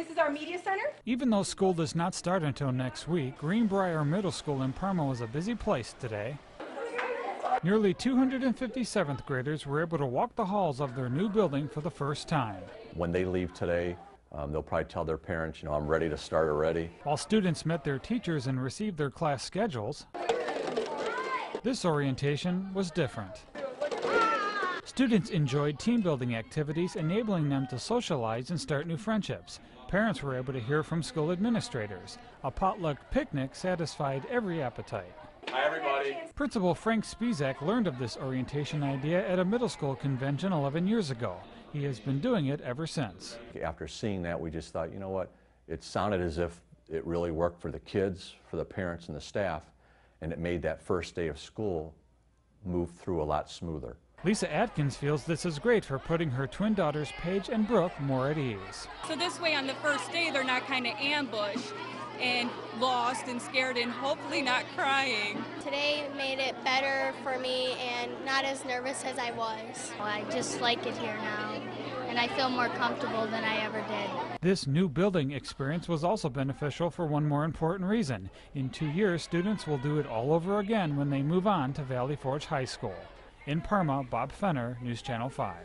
This is our media center. Even though school does not start until next week, Greenbriar Middle School in Parma was a busy place today. Nearly 250 seventh graders were able to walk the halls of their new building for the first time. When they leave today, um, they'll probably tell their parents, you know, I'm ready to start already. While students met their teachers and received their class schedules, this orientation was different. Students enjoyed team building activities, enabling them to socialize and start new friendships. Parents were able to hear from school administrators. A potluck picnic satisfied every appetite. Hi, everybody. Principal Frank Spizak learned of this orientation idea at a middle school convention 11 years ago. He has been doing it ever since. After seeing that, we just thought, you know what, it sounded as if it really worked for the kids, for the parents and the staff, and it made that first day of school move through a lot smoother. Lisa Atkins feels this is great for putting her twin daughters Paige and Brooke more at ease. So this way on the first day they're not kind of ambushed and lost and scared and hopefully not crying. Today made it better for me and not as nervous as I was. I just like it here now and I feel more comfortable than I ever did. This new building experience was also beneficial for one more important reason. In two years, students will do it all over again when they move on to Valley Forge High School. In Parma, Bob Fenner, News Channel 5.